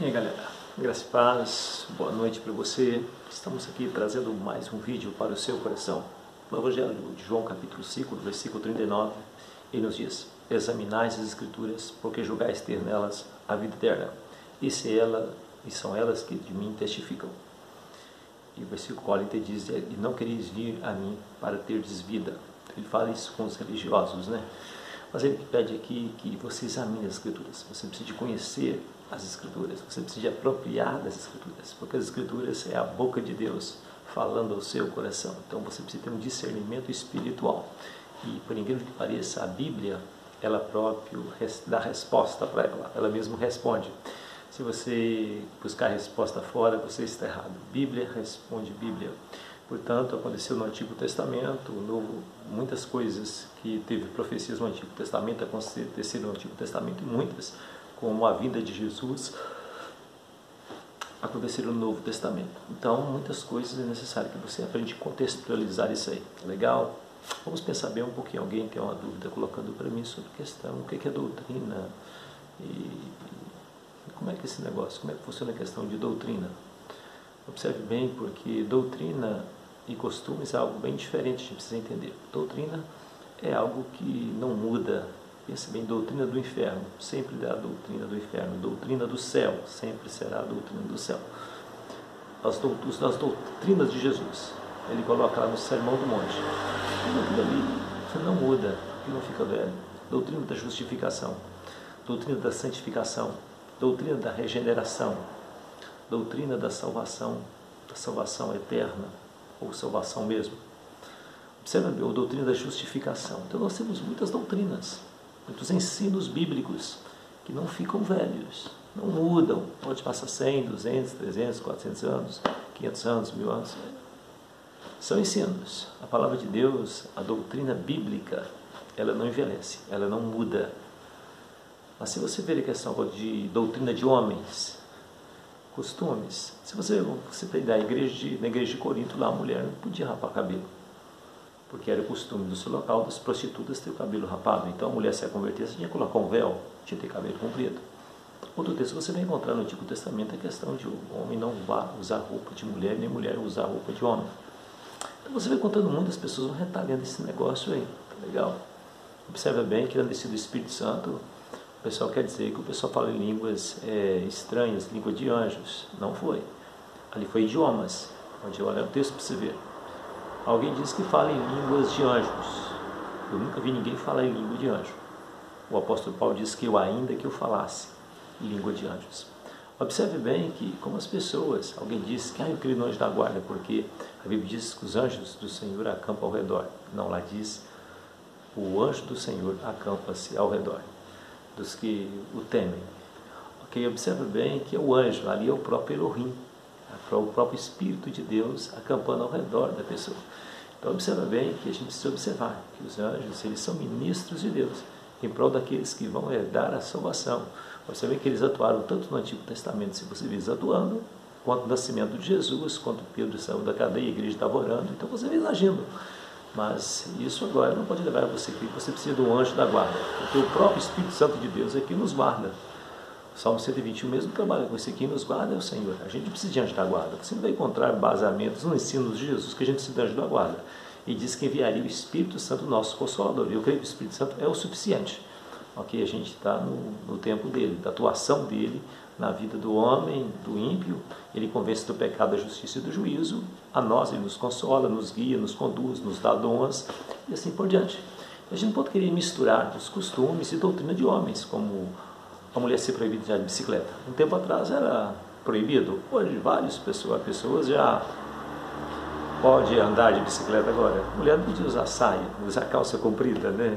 E aí galera, graças e paz, boa noite para você. Estamos aqui trazendo mais um vídeo para o seu coração. No Evangelho de João, capítulo 5, versículo 39, ele nos diz: Examinais as Escrituras, porque julgais ter nelas a vida eterna, e, se ela, e são elas que de mim testificam. E o versículo 40 diz: E não quereis vir a mim para terdes vida. Ele fala isso com os religiosos, né? Mas ele pede aqui que você examine as Escrituras. Você precisa conhecer as Escrituras. Você precisa apropriar das Escrituras, porque as Escrituras é a boca de Deus falando ao seu coração. Então você precisa ter um discernimento espiritual. E por incrível que pareça, a Bíblia, ela própria dá resposta para ela. Ela mesmo responde. Se você buscar resposta fora, você está errado. Bíblia responde Bíblia. Portanto, aconteceu no Antigo Testamento, novo, muitas coisas que teve profecias no Antigo Testamento aconteceram no Antigo Testamento, muitas, como a vinda de Jesus, aconteceram no Novo Testamento. Então, muitas coisas é necessário que você aprenda a contextualizar isso aí. Legal? Vamos pensar bem um pouquinho. Alguém tem uma dúvida colocando para mim sobre a questão, o que é doutrina e como é que é esse negócio, como é que funciona a questão de doutrina. Observe bem, porque doutrina e costumes é algo bem diferente, a gente precisa entender. Doutrina é algo que não muda. Pensa bem, doutrina do inferno, sempre é a doutrina do inferno. Doutrina do céu, sempre será a doutrina do céu. As, doutrinas, as doutrinas de Jesus, ele coloca lá no Sermão do Monte. Tudo ali não muda, que não fica velho. Doutrina da justificação, doutrina da santificação, doutrina da regeneração, doutrina da salvação, da salvação eterna, ou salvação mesmo. Observa a doutrina da justificação. Então nós temos muitas doutrinas, muitos ensinos bíblicos que não ficam velhos, não mudam. Pode passar 100, 200, 300, 400 anos, 500 anos, mil anos. São ensinos. A palavra de Deus, a doutrina bíblica, ela não envelhece, ela não muda. Mas se você ver a questão de doutrina de homens, costumes. Se você, você pegar a igreja de, na igreja de Corinto, lá a mulher não podia rapar cabelo. Porque era o costume do seu local das prostitutas ter o cabelo rapado. Então a mulher se ia converter, você tinha que colocar um véu, tinha que ter cabelo comprido. Outro texto você vai encontrar no Antigo Testamento a questão de o homem não usar roupa de mulher, nem mulher usar roupa de homem. Então você vai contando muitas pessoas vão retalhando esse negócio aí. Tá legal? Observa bem que descida do Espírito Santo, o pessoal quer dizer que o pessoal fala em línguas é, estranhas, língua de anjos. Não foi. Ali foi idiomas. Onde olha o texto para você ver. Alguém diz que fala em línguas de anjos. Eu nunca vi ninguém falar em língua de anjo. O apóstolo Paulo diz que eu ainda que eu falasse língua de anjos. Observe bem que, como as pessoas, alguém diz que ah, eu creio no anjo da guarda, porque a Bíblia diz que os anjos do Senhor acampam ao redor. Não, lá diz o anjo do Senhor acampa-se ao redor dos que o temem. Ok, observe bem que é o anjo, ali é o próprio Elohim, é o próprio Espírito de Deus acampando ao redor da pessoa. Então observa bem que a gente precisa observar que os anjos, eles são ministros de Deus, em prol daqueles que vão herdar a salvação. Você vê que eles atuaram tanto no Antigo Testamento, se você vê eles atuando, quanto no nascimento de Jesus, quando Pedro saiu da cadeia, a igreja estava orando, então você vê eles agindo. Mas isso agora não pode levar você que você precisa de um anjo da guarda, porque o próprio Espírito Santo de Deus é que nos guarda. Salmo 121 mesmo trabalha com esse aqui, nos guarda é o Senhor. A gente precisa de anjo da guarda. Você não vai encontrar basamentos no ensino de Jesus que a gente precisa de anjo da guarda. E diz que enviaria o Espírito Santo, nosso Consolador. Eu creio que o Espírito Santo é o suficiente. Ok, a gente está no, no tempo dele, da atuação dele na vida do homem, do ímpio, ele convence do pecado, da justiça e do juízo, a nós ele nos consola, nos guia, nos conduz, nos dá dons e assim por diante. A gente não pode querer misturar os costumes e doutrina de homens, como a mulher ser proibida de andar de bicicleta. Um tempo atrás era proibido, hoje várias pessoas, pessoas já pode andar de bicicleta agora. Mulher não podia usar saia, usar calça comprida, né?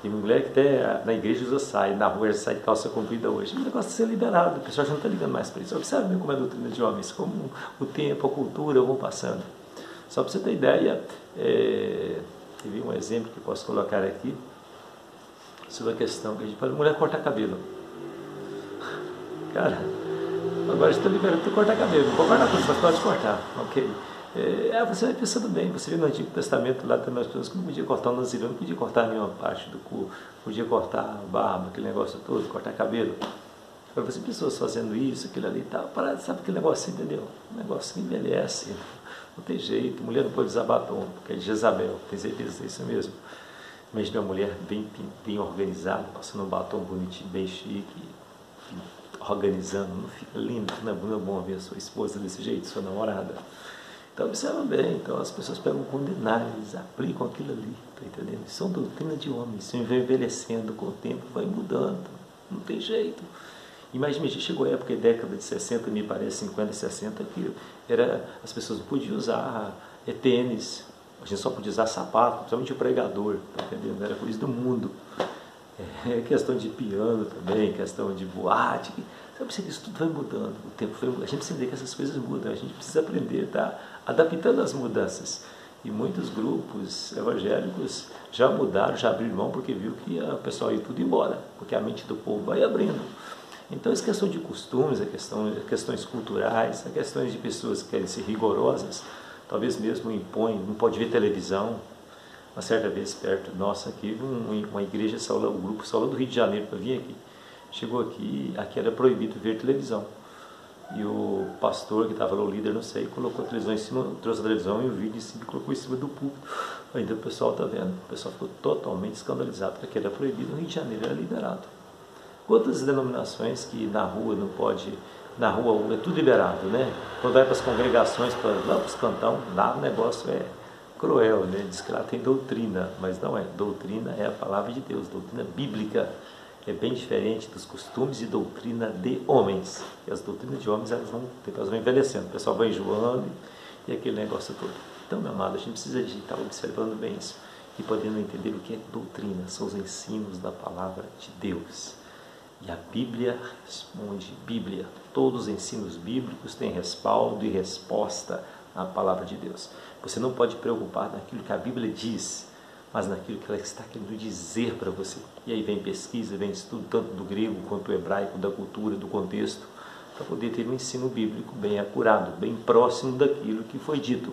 Tem mulher que até na igreja usa saia, na rua sai de calça comprida hoje. O negócio de ser liberado, o pessoal já não está ligando mais para isso. Observe como é a doutrina de homens, como o tempo, a cultura vão passando. Só para você ter ideia, é, teve um exemplo que posso colocar aqui sobre a questão que a gente fala, mulher cortar cabelo. Cara, agora está liberado para cortar cabelo. Não pode cortar tudo, mas pode cortar, ok? É, é, você vai pensando bem, você vê no Antigo Testamento lá também as pessoas que não podiam cortar o nazirão, não podia cortar nenhuma parte do cu, podia cortar a barba, aquele negócio todo, cortar cabelo. Agora, você pessoas fazendo isso, aquilo ali e tal, para, sabe aquele negócio, entendeu? Um negócio que envelhece, não tem jeito, mulher não pode usar batom, porque é de Jezabel, tem certeza disso mesmo. Imagina uma mulher bem, bem organizada, passando um batom bonitinho, bem chique, organizando, não fica lindo, não é bom ver a sua esposa desse jeito, sua namorada. Então observa bem, então as pessoas pegam condenar, eles aplicam aquilo ali, tá entendendo? Isso são doutrina de homens, isso vem envelhecendo com o tempo, vai mudando, não tem jeito. Imagina, chegou a época, década de 60, me parece, 50, 60, que era, as pessoas não podiam usar é, tênis, a gente só podia usar sapato, principalmente o pregador, tá entendendo? Era coisa do mundo. É, questão de piano também, questão de boate. Sabe que isso tudo vai mudando, o tempo mudando. A gente precisa entender que essas coisas mudam, a gente precisa aprender, tá? Adaptando as mudanças. E muitos grupos evangélicos já mudaram, já abriram mão, porque viu que o pessoal ia tudo embora, porque a mente do povo vai abrindo. Então, essa questão de costumes, a questão, questões culturais, a questões de pessoas que querem ser rigorosas, talvez mesmo impõem, não pode ver televisão. Uma certa vez, perto nossa aqui, uma igreja, saula, um grupo Saula do Rio de Janeiro, para vir aqui, chegou aqui, aqui era proibido ver televisão. E o pastor, que estava lá, o líder, não sei, colocou a televisão em cima, trouxe a televisão e o vídeo em cima, colocou em cima do púlpito. Ainda o pessoal está vendo. O pessoal ficou totalmente escandalizado, porque era proibido, no Rio de Janeiro era liberado. Outras denominações que na rua não pode, na rua é tudo liberado, né? Quando vai para as congregações, para para os cantão, lá o negócio é cruel, né? Diz que lá tem doutrina, mas não é. Doutrina é a palavra de Deus, doutrina bíblica. É bem diferente dos costumes e doutrina de homens. E as doutrinas de homens elas vão, elas vão envelhecendo, o pessoal vai enjoando e aquele negócio todo. Então, meu amado, a gente precisa de estar observando bem isso e podendo entender o que é doutrina, são os ensinos da palavra de Deus. E a Bíblia responde, Bíblia, todos os ensinos bíblicos têm respaldo e resposta à palavra de Deus. Você não pode preocupar naquilo que a Bíblia diz, mas naquilo que ela está querendo dizer para você. E aí vem pesquisa, vem estudo tanto do grego quanto do hebraico, da cultura, do contexto, para poder ter um ensino bíblico bem acurado, bem próximo daquilo que foi dito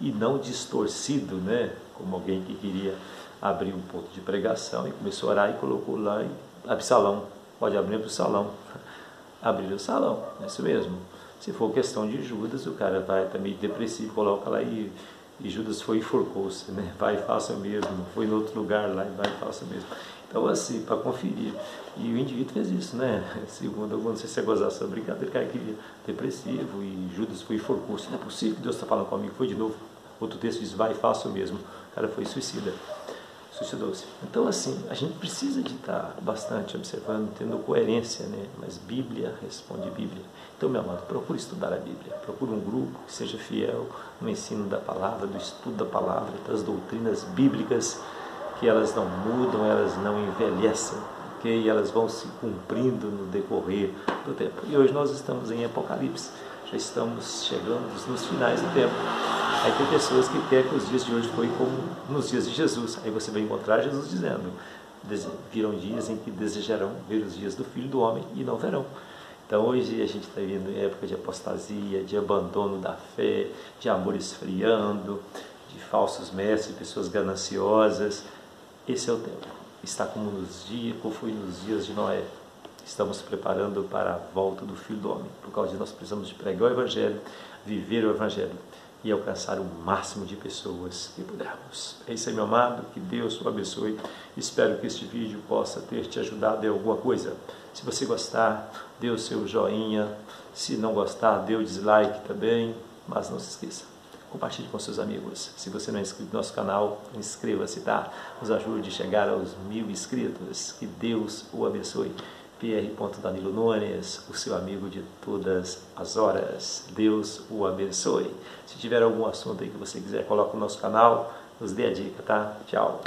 e não distorcido, né? Como alguém que queria abrir um ponto de pregação e começou a orar e colocou lá em Absalão Pode abrir o salão. Abrir o salão, é isso mesmo. Se for questão de Judas, o cara vai meio depressivo, coloca lá e, e Judas foi e forcou-se, né? Vai e faça o mesmo. Foi em outro lugar lá e vai e faça o mesmo. Então, assim, para conferir. E o indivíduo fez isso, né? Segundo, eu não sei se é essa brincadeira, o cara queria depressivo e Judas foi e forcou-se. Não é possível que Deus está falando comigo, foi de novo. Outro texto diz, vai e faça o mesmo. O cara foi suicida suicidou-se. Então, assim, a gente precisa de estar bastante observando, tendo coerência, né? Mas Bíblia responde Bíblia. Então, meu amado, procure estudar a Bíblia. Procure um grupo que seja fiel no ensino da palavra, do estudo da palavra, das doutrinas bíblicas, que elas não mudam, elas não envelhecem, ok? E elas vão se cumprindo no decorrer do tempo. E hoje nós estamos em Apocalipse. Já estamos chegando nos finais do tempo. Aí tem pessoas que querem que os dias de hoje foi como nos dias de Jesus. Aí você vai encontrar Jesus dizendo: virão dias em que desejarão ver os dias do Filho do Homem e não verão. Então hoje a gente está vivendo época de apostasia, de abandono da fé, de amor esfriando, de falsos mestres, de pessoas gananciosas. Esse é o tempo. Está como nos dias, como foi nos dias de Noé. Estamos preparando para a volta do Filho do Homem. Por causa disso nós precisamos de pregar o Evangelho, viver o Evangelho e alcançar o máximo de pessoas que pudermos. É isso aí, meu amado. Que Deus o abençoe. Espero que este vídeo possa ter te ajudado em alguma coisa. Se você gostar, dê o seu joinha. Se não gostar, dê o dislike também. Mas não se esqueça, compartilhe com seus amigos. Se você não é inscrito no nosso canal, inscreva-se, tá? Nos ajude a chegar aos mil inscritos. Que Deus o abençoe. Pierre. Danilo Nunes, o seu amigo de todas as horas. Deus o abençoe. Se tiver algum assunto aí que você quiser, coloque no nosso canal, nos dê a dica, tá? Tchau.